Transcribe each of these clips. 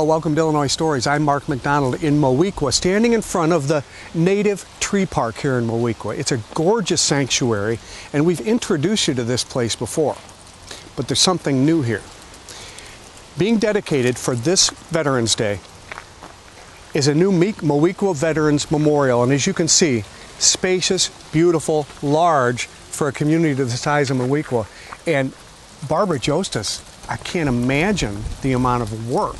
Hello, welcome to Illinois Stories. I'm Mark McDonald in Moweaqua, standing in front of the Native Tree Park here in Moweaqua. It's a gorgeous sanctuary, and we've introduced you to this place before. But there's something new here. Being dedicated for this Veterans Day is a new Moweaqua Veterans Memorial, and as you can see, spacious, beautiful, large for a community of the size of Moweaqua. And Barbara Jostis, I can't imagine the amount of work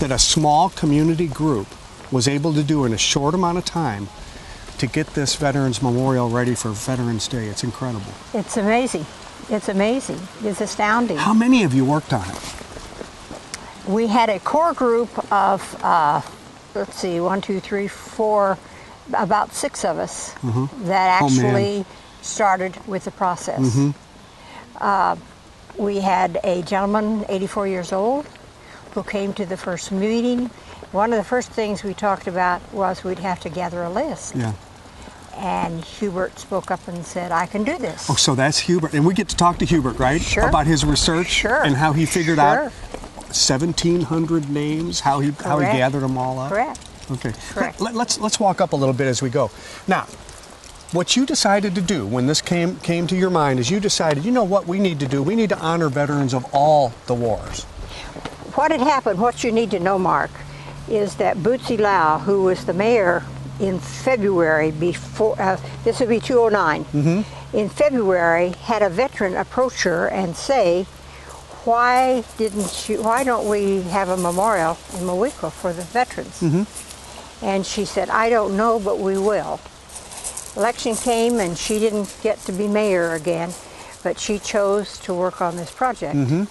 that a small community group was able to do in a short amount of time to get this Veterans Memorial ready for Veterans Day. It's incredible. It's amazing. It's amazing. It's astounding. How many of you worked on it? We had a core group of, uh, let's see, one, two, three, four, about six of us Mm-hmm. that Oh, actually started with the process. Mm-hmm. Uh, we had a gentleman, 84 years old, who came to the first meeting. One of the first things we talked about was we'd have to gather a list. Yeah. And Hubert spoke up and said, I can do this. Oh, so that's Hubert. And we get to talk to Hubert, right? Sure. About his research Sure. and how he figured Sure. out 1,700 names, how he, how he gathered them all up. Correct. Okay. Correct. Let, let's let's walk up a little bit as we go. Now, what you decided to do when this came came to your mind is you decided, you know what we need to do? We need to honor veterans of all the wars. What had happened, what you need to know, Mark, is that Bootsy Lau, who was the mayor in February before, uh, this would be 209, mm-hmm. in February, had a veteran approach her and say, why didn't you, why don't we have a memorial in Moweaqua for the veterans? Mm-hmm. And she said, I don't know, but we will. Election came and she didn't get to be mayor again, but she chose to work on this project. Mm-hmm.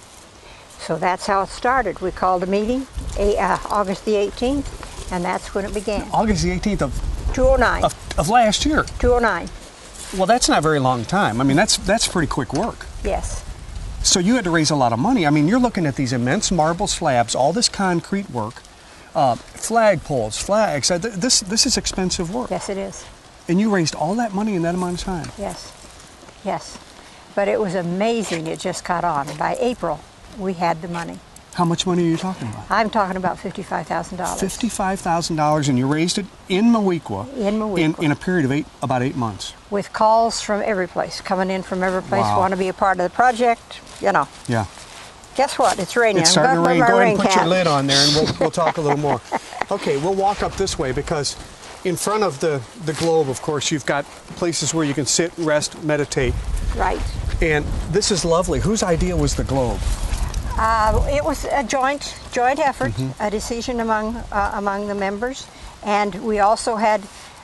So that's how it started. We called a meeting, a, uh, August the 18th, and that's when it began. August the 18th of, 209. of, of last year. 209. Well, that's not very long time. I mean, that's that's pretty quick work. Yes. So you had to raise a lot of money. I mean, you're looking at these immense marble slabs, all this concrete work, uh, flag poles, flags. Uh, th- This this is expensive work, Yes, it is. and you raised all that money in that amount of time. Yes. Yes. But it was amazing. It just caught on. By April, we had the money. How much money are you talking about? I'm talking about $55,000. Fifty-five thousand dollars, and you raised it in Moweaqua. In Moweaqua. In, in a period of eight, about eight months. With calls from every place, coming in from every place, Wow. want to be a part of the project. You know, Yeah. guess what? It's raining. It's starting to rain. Go ahead and put your lid on there, and we'll, we'll talk a little more. Okay, we'll walk up this way because in front of the, the globe, of course, you've got places where you can sit, rest, meditate. Right. And this is lovely. Whose idea was the globe? Uh, it was a joint joint effort, Mm-hmm. a decision among uh, among the members, and we also had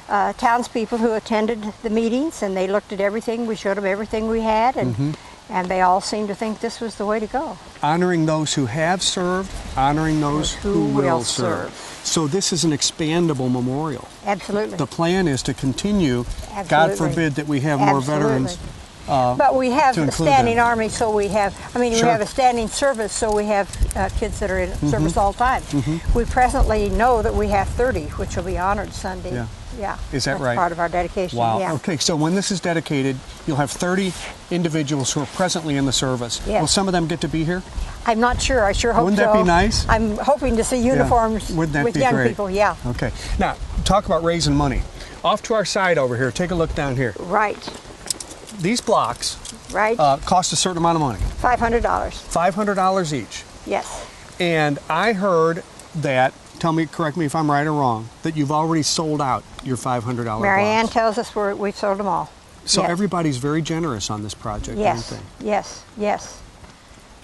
uh, townspeople who attended the meetings, and they looked at everything. We showed them everything we had, and Mm-hmm. and they all seemed to think this was the way to go. Honoring those who have served, honoring those Who who, will, will serve. serve. So this is an expandable memorial. Absolutely. The plan is to continue. Absolutely. God forbid that we have more veterans. Uh, but we have a standing them. army, so we have. I mean, Sure. we have a standing service, so we have uh, kids that are in Mm-hmm. service all the time. We presently know that we have 30, which will be honored Sunday. Yeah. Yeah. Is that That's right? Part of our dedication. Wow. Yeah. Okay, so when this is dedicated, you'll have 30 individuals who are presently in the service. Yes. Will some of them get to be here? I'm not sure. I sure hope so. Wouldn't that be nice? I'm hoping to see Yeah. uniforms Wouldn't that with be young great? people. Yeah. Okay. Now, talk about raising money. Off to our side over here, take a look down here. Right. These blocks Right. uh, cost a certain amount of money Five hundred dollars. $500 each. Yes. And I heard that, tell me, correct me if I'm right or wrong, that you've already sold out your $500 Mary Ann blocks. tells us we're, we've sold them all. So yes. everybody's very generous on this project, Yes. Yes. Yes.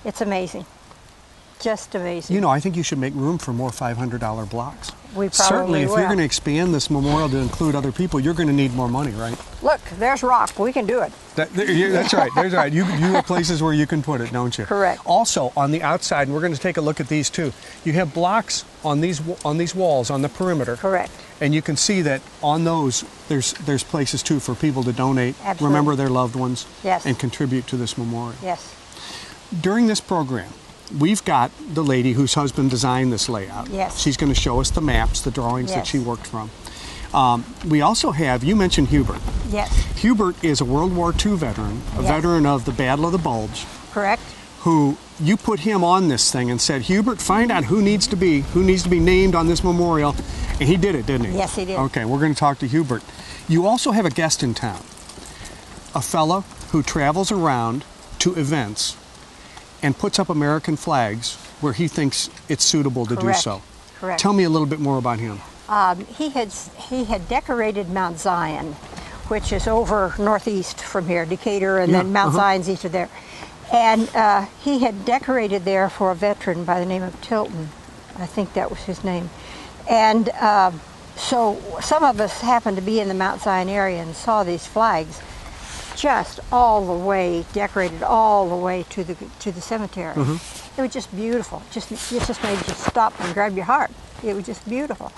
It's amazing. Just amazing. You know, I think you should make room for more $500 blocks. We probably Certainly, if will. you're going to expand this memorial to include other people, you're going to need more money, right? Look, there's rock. We can do it. That, there- that's right. There's right. You, you have places where you can put it, don't you? Correct. Also, on the outside, and we're going to take a look at these too. You have blocks on these on these walls on the perimeter. Correct. And you can see that on those, there's there's places too for people to donate, Absolutely. remember their loved ones, Yes. and contribute to this memorial. Yes. During this program, we've got the lady whose husband designed this layout. Yes. She's going to show us the maps, the drawings that she worked from. Um, we also have, you mentioned Hubert. Yes. Hubert is a World War II veteran, a Yes. veteran of the Battle of the Bulge, Correct. who you put him on this thing and said, Hubert, find out who needs to be who needs to be named on this memorial, and he did it, didn't he? Yes, he did. Okay, we're going to talk to Hubert. You also have a guest in town, a fellow who travels around to events and puts up American flags where he thinks it's suitable to Correct. do so. Correct. Tell me a little bit more about him. Um, he had he had decorated Mount Zion, which is over northeast from here, Decatur, and Yeah, then Mount uh-huh. Zion's east of there. And uh, he had decorated there for a veteran by the name of Tilton. I think that was his name. And um so some of us happened to be in the Mount Zion area and saw these flags just all the way decorated all the way to the to the cemetery. It was just beautiful. Just it just made you stop and grab your heart. It was just beautiful.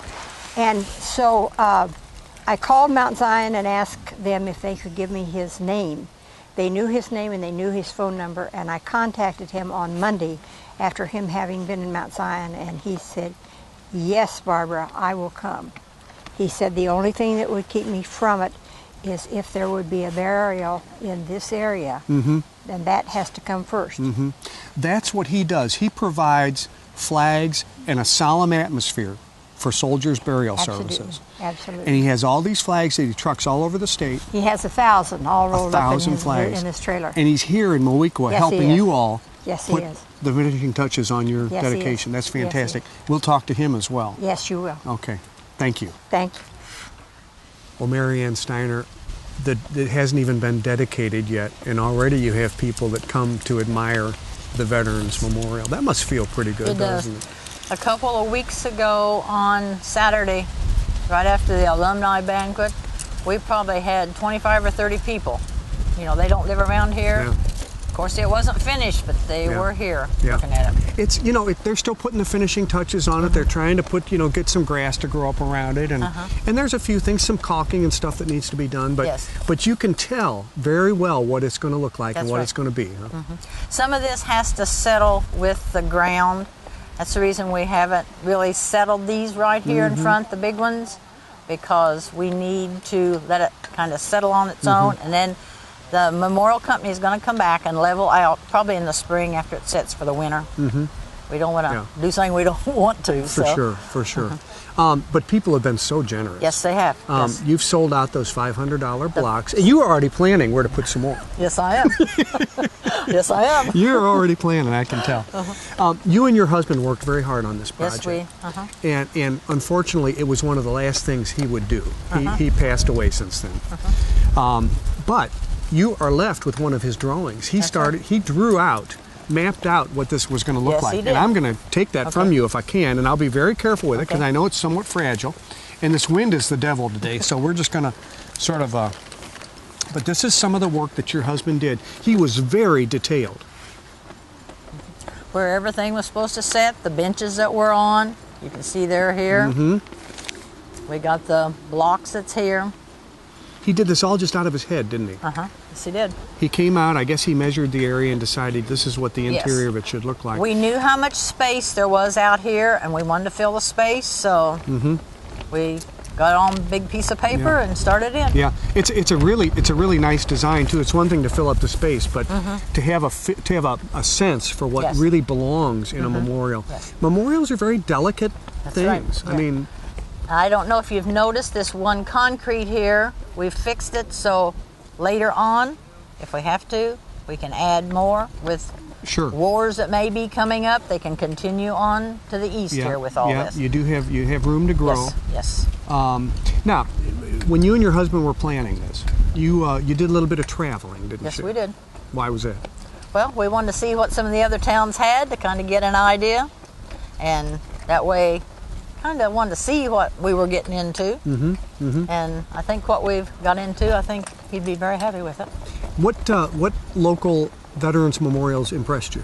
And so uh, I called Mount Zion and asked them if they could give me his name. They knew his name and they knew his phone number, and I contacted him on Monday after him having been in Mount Zion, and he said, "Yes, Barbara, I will come." He said the only thing that would keep me from it is if there would be a burial in this area, mm-hmm. then that has to come 1st That's what he does. He provides flags and a solemn atmosphere for soldiers' burial Absolutely, services. absolutely. And he has all these flags that he trucks all over the state. He has a thousand all rolled up in thousand his, flags. in his trailer. And he's here in Moweaqua Yes, helping you all Yes, he put is. the finishing touches on your Yes, dedication. That's Yes, fantastic. We'll talk to him as well. yes, you will. Okay. Thank you. Thank you. Well, Marianne Steiner, that it hasn't even been dedicated yet, and already you have people that come to admire the Veterans Memorial. That must feel pretty good, It does. doesn't it? A couple of weeks ago on Saturday, right after the alumni banquet, we probably had 25 or 30 people. You know, they don't live around here. Yeah. Of course, it wasn't finished, but they Yeah. were here Yeah. looking at it. It's you know it, they're still putting the finishing touches on it. They're trying to put you know get some grass to grow up around it, and Uh-huh. and there's a few things, some caulking and stuff that needs to be done. But Yes. but you can tell very well what it's going to look like and what right. it's going to be. huh? Mm-hmm. Some of this has to settle with the ground. That's the reason we haven't really settled these right here in mm-hmm. front, the big ones, because we need to let it kind of settle on its mm-hmm. own. And then the memorial company is going to come back and level out probably in the spring after it sets for the winter. Mm-hmm. We don't want to Yeah. do something we don't want to. For so. sure, for sure. Um, but people have been so generous. Yes, they have. Um, yes. You've sold out those $500 blocks. And you were already planning where to put some more. yes, I am. yes, I am. You're already planning, I can tell. Um, you and your husband worked very hard on this project. Yes, we. Uh-huh. And, and unfortunately, it was one of the last things he would do. Uh-huh. He, he passed away since then. Um, but you are left with one of his drawings. He started, he drew out, mapped out what this was going to look Yes, like. And. I'm going to take that from you if I can, and I'll be very careful with it because Okay. I know it's somewhat fragile. And this wind is the devil today, so we're just going to sort of. Uh, but this is some of the work that your husband did. He was very detailed. Where everything was supposed to set, the benches that we're on, you can see they're here. Mm-hmm. We got the blocks that's here. He did this all just out of his head, didn't he? Uh huh. Yes, he did. He came out, I guess he measured the area and decided this is what the Yes. interior of it should look like. We knew how much space there was out here, and we wanted to fill the space, so mm-hmm. we got on a big piece of paper Yeah. and started in. yeah, it's it's a really it's a really nice design too. It's one thing to fill up the space, but to have a to have a, a sense for what Mm-hmm. Yes. really belongs in a memorial. Yes. Memorials are very delicate That's right, things. I mean, I don't know if you've noticed this one concrete here. We've fixed it so later on, if we have to, we can add more with sure. wars that may be coming up. They can continue on to the east yeah, here with all yeah, this. you do have you have room to grow. Yes, yes. Um, now, when you and your husband were planning this, you uh, you did a little bit of traveling, didn't Yes, you? Yes, we did. Why was that? Well, we wanted to see what some of the other towns had to kind of get an idea, and that way, kind of wanted to see what we were getting into. Mm-hmm, mm-hmm. And I think what we've got into, I think he'd be very happy with it. What uh, what local veterans memorials impressed you?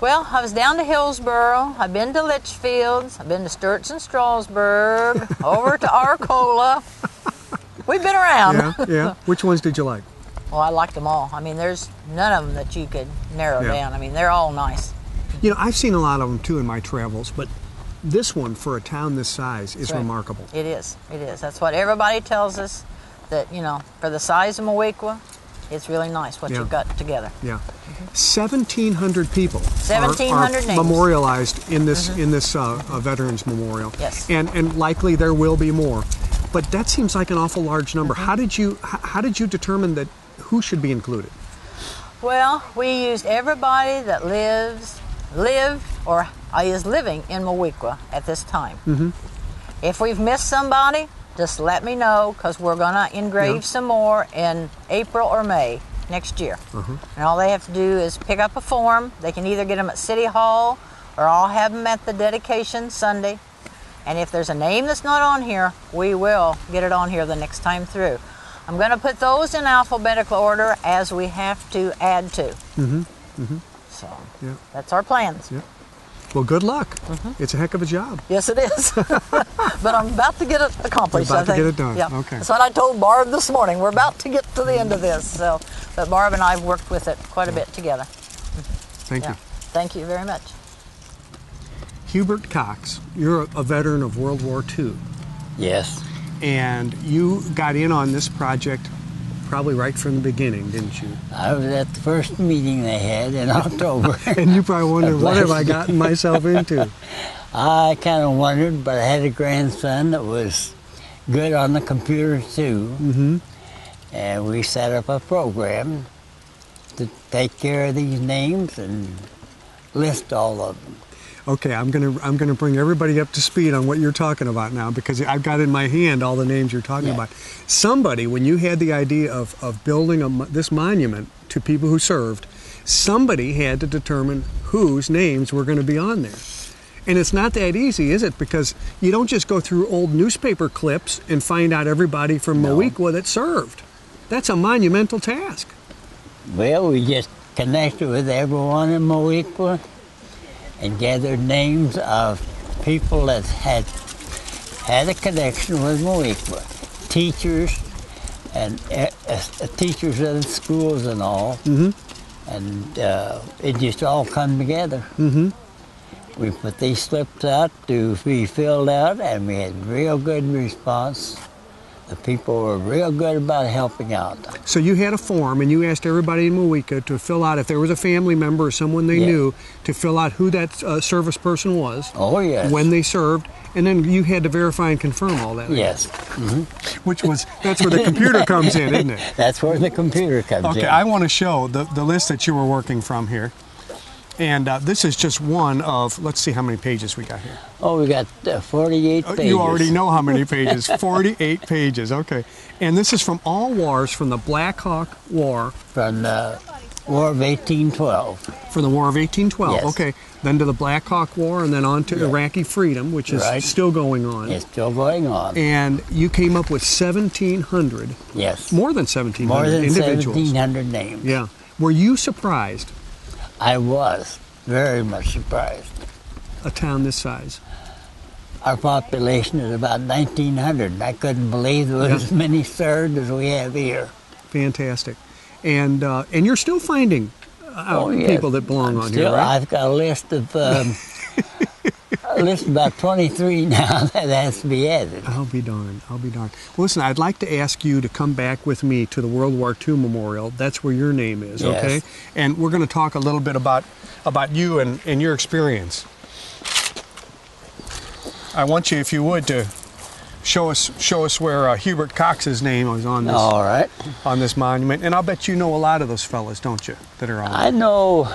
Well, I was down to Hillsboro. I've been to Litchfields. I've been to Sturts and Strasburg. over to Arcola. We've been around. Yeah, yeah. Which ones did you like? Well, I liked them all. I mean, there's none of them that you could narrow Yeah. down. I mean, they're all nice. You know, I've seen a lot of them too in my travels, but this one for a town this size is Right. remarkable. It is. It is. That's what everybody tells us. That you know, for the size of Moweaqua, It's really nice what Yeah. you've got together. Yeah, 1,700 people. are- 1,700 are names. Mm-hmm. memorialized in this in this uh, uh, Veterans Memorial. Yes. and and likely there will be more, but that seems like an awful large number. Mm-hmm. How did you how did you determine that who should be included? Well, we used everybody that lives, lived, or is living in Moweaqua at this time. Mm-hmm. If we've missed somebody, just let me know because we're going to engrave Yeah. some more in April or May next year. And all they have to do is pick up a form. They can either get them at City Hall or I'll have them at the dedication Sunday. And if there's a name that's not on here, we will get it on here the next time through. I'm going to put those in alphabetical order as we have to add to. Mm-hmm. Mm-hmm. So Yeah. that's our plans. Yeah. Well, good luck. Mm-hmm. It's a heck of a job. Yes, it is. but I'm about to get it accomplished. You're about I to think. get it done. Yeah. Okay. That's what I told Barb this morning. We're about to get to the end of this. So, but Barb and I have worked with it quite a bit together. Thank Yeah. you. Thank you very much. Hubert Cox, you're a, a veteran of World War II, Yes. and you got in on this project probably right from the beginning, didn't you? I was at the first meeting they had in October. And you probably wondered, what have I gotten myself into? I kind of wondered, but I had a grandson that was good on the computer too. Mm-hmm. And we set up a program to take care of these names and list all of them. Okay, I'm gonna I'm gonna bring everybody up to speed on what you're talking about now because I've got in my hand all the names you're talking Yeah. about. Somebody, when you had the idea of, of building a, this monument to people who served, somebody had to determine whose names were going to be on there. And it's not that easy, is it? Because you don't just go through old newspaper clips and find out everybody from No. That served. That's a monumental task. Well, we just connected with everyone in Moweaqua and gathered names of people that had had a connection with Moweaqua, teachers and uh, uh, teachers of the schools and all, Mhm. and uh, it just all come together. Mm-hmm. We put these slips out to be filled out, and we had real good response. The people were real good about helping out. So you had a form and you asked everybody in Moweaqua to fill out, if there was a family member or someone they Yeah. knew, to fill out who that uh, service person was, Oh yes. when they served, and then you had to verify and confirm all that. Yes. Which was, that's where the computer comes in, isn't it? That's where the computer comes Okay, in. Okay, I want to show the, the list that you were working from here. And uh, this is just one of, let's see how many pages we got here. oh, we got uh, 48 Uh, pages. You already know how many pages 48 pages, okay. And this is from all wars from the Black Hawk War From the War of 1812. for the War of 1812. Yes. Okay, then to the Black Hawk War, and then on to Iraqi freedom, which is Right. still going on. It's still going on. And you came up with 1,700, yes. more than 1,700 More than individuals. 1,700 names. Yeah. Were you surprised I was very much surprised. a town this size? Our population is about 1,900. I couldn't believe there was Yeah. as many served as we have here. Fantastic. And uh, and you're still finding uh, Oh, yes. people that belong I'm on still, here, right? I've got a list of um, list of about 23 now that has to be added. I'll be darned. I'll be darned. Well, listen, I'd like to ask you to come back with me to the World War II Memorial. That's where your name is, Yes. okay? And we're going to talk a little bit about about you and, and your experience. I want you, if you would, to show us show us where uh, Hubert Cox's name is on this All right. on this monument. And I'll bet you know a lot of those fellas, don't you, that are on I know,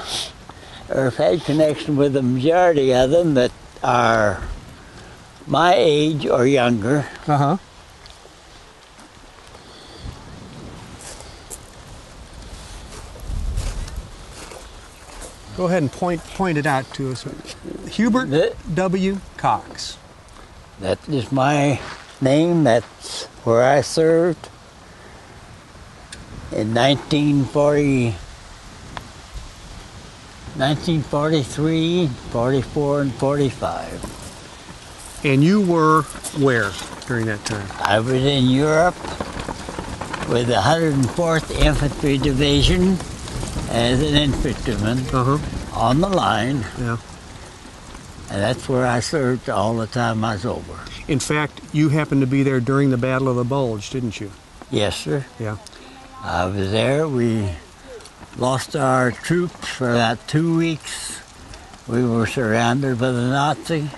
or have had connection with the majority of them that are my age or younger. Uh huh. Go ahead and point point it out to us. Hubert The- W. Cox. That is my name. That's where I served in 1940, 1943, 44, and 45. And you were where during that time? I was in Europe with the 104th Infantry Division as an infantryman Uh huh. on the line, Yeah. and that's where I served all the time I was over. In fact, you happened to be there during the Battle of the Bulge, didn't you? Yes, sir. Yeah. I was there. We lost our troops for about two weeks. We were surrounded by the Nazi.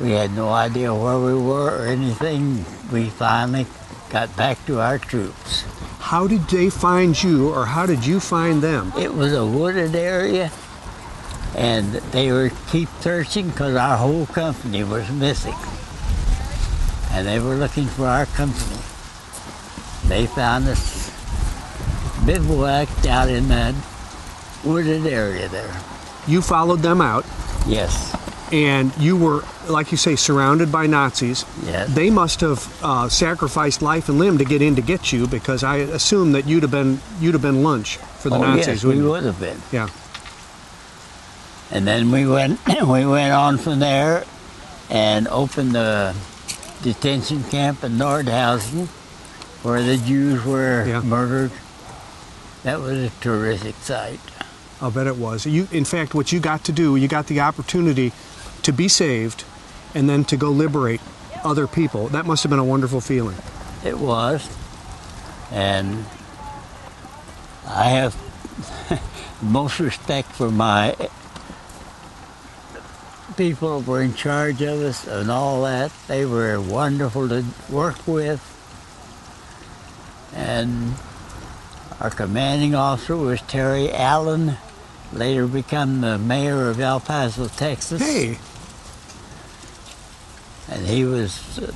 We had no idea where we were or anything. We finally got back to our troops. How did they find you, or how did you find them? It was a wooded area, and they were keep searching because our whole company was missing, and they were looking for our company. They found us bivouacked out in that wooded area there. You followed them out, Yes, and you were, like you say, surrounded by Nazis. yes. They must have uh, sacrificed life and limb to get in to get you, because I assume that you'd have been you'd have been lunch for the oh, Nazis. yes, we would have been. Yeah. And then we went we went on from there and opened the detention camp in Nordhausen where the Jews were Yeah. murdered. That was a terrific sight. I'll bet it was. You, in fact, what you got to do, you got the opportunity to be saved, and then to go liberate other people. That must have been a wonderful feeling. It was. And I have most respect for my people who were in charge of us and all that. They were wonderful to work with. And our commanding officer was Terry Allen, later become the mayor of El Paso, Texas. Hey, And he was uh,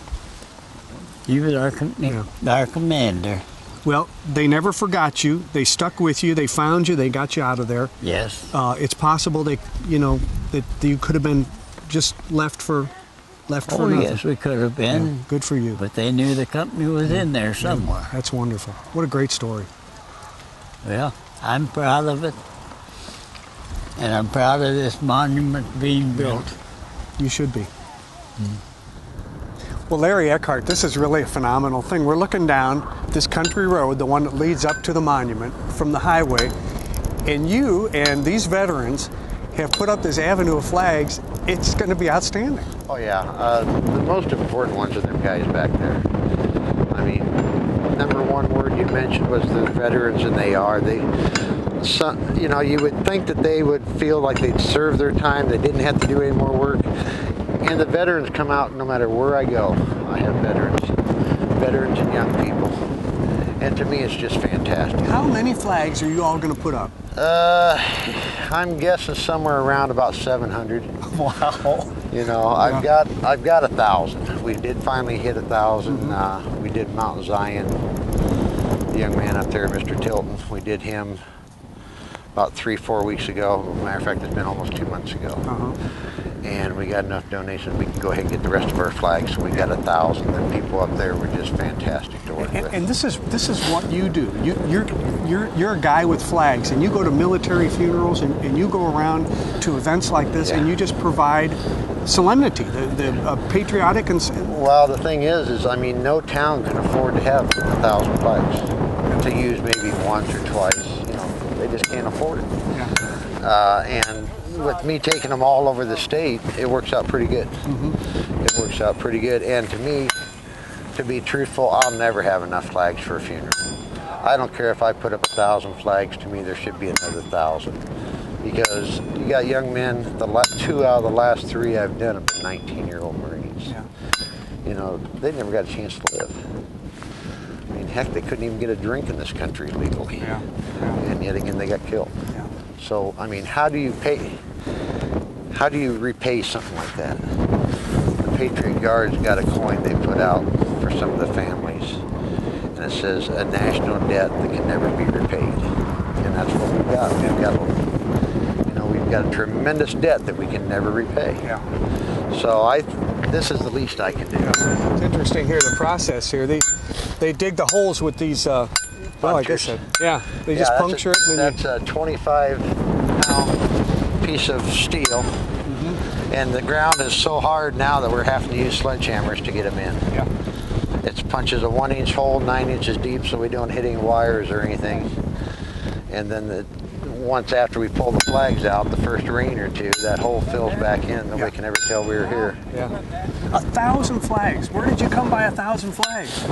he was our com- Yeah. our commander. well, they never forgot you. They stuck with you. They found you. They got you out of there. Yes. Uh, it's possible they, you know, that you could have been just left for, left for Oh nothing. yes, we could have Yeah, been, good for you. but they knew the company was in there somewhere. That's wonderful. What a great story. Well, I'm proud of it, and I'm proud of this monument being built. You should be. Well, Larry Eckhart, this is really a phenomenal thing. We're looking down this country road, the one that leads up to the monument from the highway, and you and these veterans have put up this avenue of flags. It's going to be outstanding. Oh yeah, uh, the most important ones are them guys back there. I mean, number one word you mentioned was the veterans, and they are. They, some, you know, you would think that they would feel like they'd served their time. They didn't have to do any more work. And the veterans come out no matter where I go. I have veterans, veterans and young people, and to me, it's just fantastic. How many flags are you all going to put up? Uh, I'm guessing somewhere around about 700. Wow. You know, I've got I've got a thousand. We did finally hit a 1000 Uh, we did Mount Zion. Young man up there, Mr. Tilton, we did him about three, four weeks ago. Matter of fact, it's been almost two months ago. Uh-huh. And we got enough donations. We can go ahead and get the rest of our flags. So we got a thousand. The people up there were just fantastic to work And, with. and this is this is what you do. You, you're you're you're a guy with flags, and you go to military funerals, and, and you go around to events like this, and you just provide solemnity, the, the uh, patriotic and Well, the thing is, is I mean, no town can afford to have a thousand flags to use maybe once or twice. They just can't afford it. yeah. Uh, and with me taking them all over the state, it works out pretty good. It works out pretty good. And to me, to be truthful, I'll never have enough flags for a funeral. I don't care if I put up a thousand flags. To me, there should be another thousand because you got young men. The la- two out of the last three I've done have been 19-year-old Marines. Yeah. You know, they never got a chance to live. Heck, they couldn't even get a drink in this country legally. Yeah. Yeah. And yet again, they got killed. Yeah. So, I mean, how do you pay? How do you repay something like that? The Patriot Guard's got a coin they put out for some of the families, and it says a national debt that can never be repaid, and that's what we've got. We've got, a, you know, we've got a tremendous debt that we can never repay. Yeah. So, I, this is the least I can do. It's interesting here the process here. They they dig the holes with these. Uh, well, I guess yeah. They Yeah, just puncture a, it and then you, That's a 25 pound piece of steel. Mm-hmm. And the ground is so hard now that we're having to use sledgehammers to get them in. yeah. It punches a one inch hole, nine inches deep, so we don't hit any wires or anything. And then the once after we pull the flags out, the first rain or two, that hole fills back in. Nobody Yeah. can ever tell we were here. Yeah. A thousand flags. Where did you come by a thousand flags?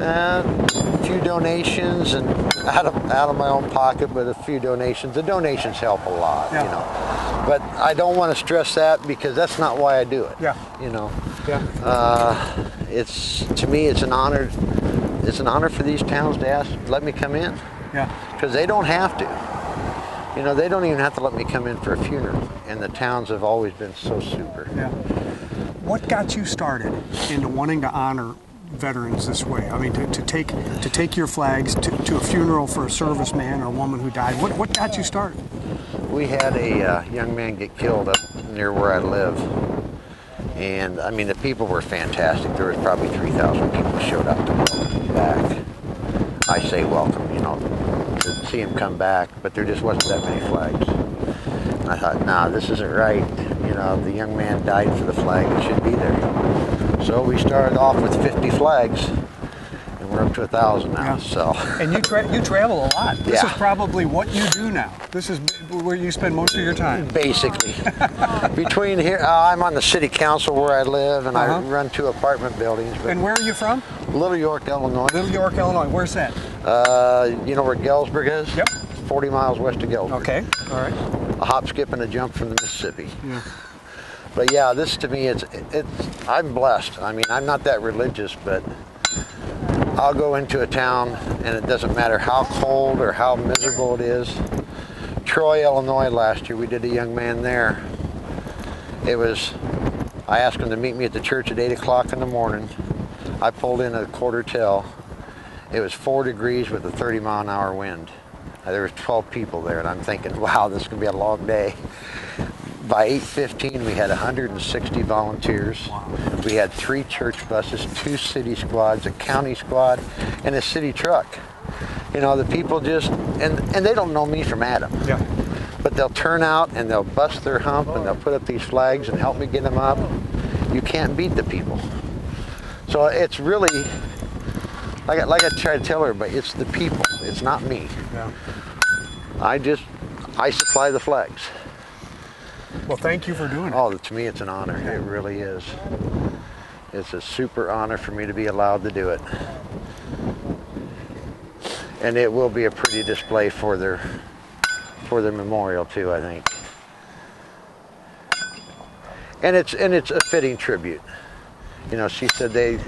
Uh, a few donations and out of out of my own pocket, but a few donations. The donations help a lot, Yeah. you know. But I don't want to stress that because that's not why I do it. Yeah. You know, Yeah. uh, it's to me it's an honor. It's an honor for these towns to ask, let me come in, Yeah. because they don't have to. You know, they don't even have to let me come in for a funeral, and the towns have always been so super. Yeah. What got you started into wanting to honor veterans this way? I mean, to, to take to take your flags to, to a funeral for a serviceman or a woman who died. What what got you started? We had a uh, young man get killed up near where I live. And I mean, the people were fantastic. There was probably 3,000 people showed up to welcome him back. I say welcome, you know, to see him come back, but there just wasn't that many flags. And I thought, nah, this isn't right. You know, the young man died for the flag. It should be there. So we started off with 50 flags, and we're up to a thousand now. Yeah. So. And you tra- you travel a lot. This Yeah. is probably what you do now. This is where you spend most of your time. Basically, between here, uh, I'm on the city council where I live, and I Uh-huh. run two apartment buildings. And where are you from? Little York, Illinois. Little York, Illinois. Where's that? Uh, you know where Galesburg is? Yep. 40 miles west of Galesburg. Okay. All right. A hop, skip, and a jump from the Mississippi. Yeah. But yeah, this to me, it's it's. I'm blessed. I mean, I'm not that religious, but I'll go into a town, and it doesn't matter how cold or how miserable it is. Troy, Illinois, last year we did a young man there. It was. I asked him to meet me at the church at eight o'clock in the morning. I pulled in a quarter till. It was four degrees with a 30 mile an hour wind. Uh, There was 12 people there, and I'm thinking, wow, this is gonna be a long day. By 8.15 we had 160 volunteers. We had three church buses two city squads a county squad and a city truck. You know the people just and and they don't know me from adam. Yeah. but they'll turn out and they'll bust their hump and they'll put up these flags and help me get them up. You can't beat the people. So it's really like I, like I try to tell everybody it's the people it's not me Yeah. i just i supply the flags Well, thank you for doing it. Oh, to me, it's an honor. It really is. It's a super honor for me to be allowed to do it. And it will be a pretty display for their for their memorial too, I think. And it's and it's a fitting tribute. You know, she said they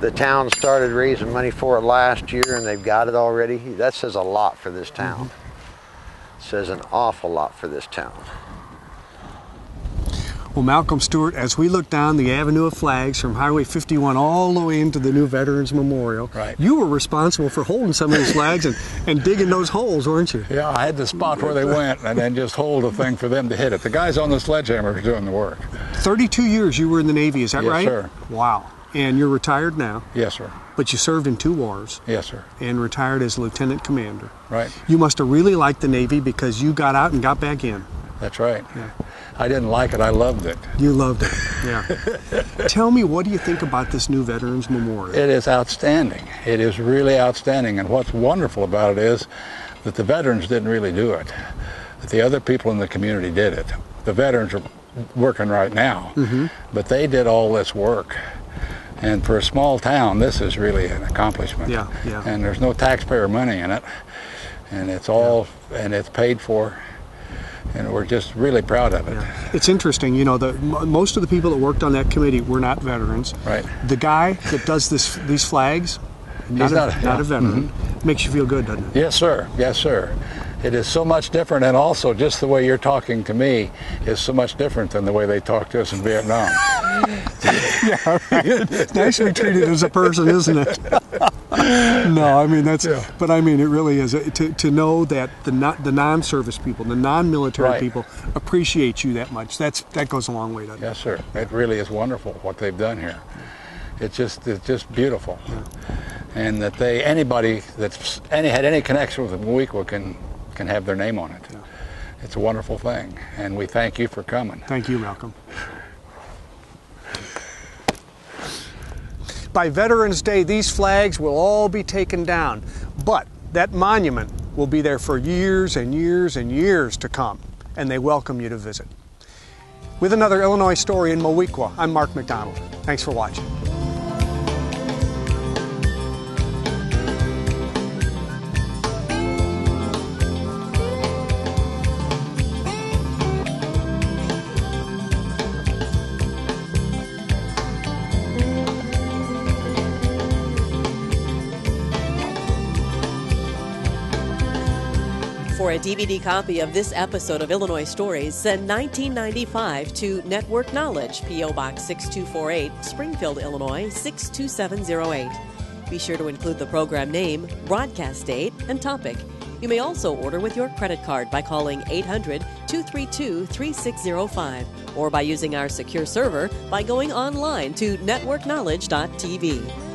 the town started raising money for it last year and they've got it already. That says a lot for this mm-hmm. town. Says an awful lot for this town. Well, Malcolm Stewart, as we look down the Avenue of Flags from Highway 51 all the way into the new Veterans Memorial, Right. you were responsible for holding some of these flags and, and digging those holes, weren't you? Yeah, I had to spot where they went and then just hold the thing for them to hit it. The guys on the sledgehammer are doing the work. 32 years you were in the Navy, is that Yes, right? sir. Wow. And you're retired now, Yes, sir. but you served in two wars Yes, sir. and retired as lieutenant commander. Right. You must have really liked the Navy because you got out and got back in. That's right. I didn't like it. I loved it. You loved it. Yeah. Tell me, what do you think about this new Veterans Memorial? It is outstanding. It is really outstanding. And what's wonderful about it is that the veterans didn't really do it. That the other people in the community did it. The veterans are working right now, mm-hmm. but they did all this work. And for a small town, this is really an accomplishment. Yeah, yeah. And there's no taxpayer money in it, and it's all and it's paid for, and we're just really proud of it. It's interesting, you know, the most of the people that worked on that committee were not veterans. Right. The guy that does this these flags, not, He's a, not not, a- yeah. a veteran, mm-hmm. makes you feel good, doesn't it? Yes, sir. Yes, sir. It is so much different, and also just the way you're talking to me is so much different than the way they talked to us in Vietnam. It's nice to be treated as a person, isn't it? no, I mean that's. But I mean, it really is uh, to, to know that the not, the non-service people, the non-military Right. people, appreciate you that much. That's that goes a long way, doesn't it? Yes, sir. It really is wonderful what they've done here. It's just it's just beautiful, and that they anybody that's any had any connection with the Moweaqua can can have their name on it. It's a wonderful thing, and we thank you for coming. Thank you, Malcolm. By Veterans Day, these flags will all be taken down, but that monument will be there for years and years and years to come, and they welcome you to visit. With another Illinois story in Moweaqua, I'm Mark McDonald. Thanks for watching. A DVD copy of this episode of Illinois Stories, send 1995 to Network Knowledge, P.O. Box 6248, Springfield, Illinois 62708. Be sure to include the program name, broadcast date, and topic. You may also order with your credit card by calling 800 232 3605 or by using our secure server by going online to networkknowledge.tv.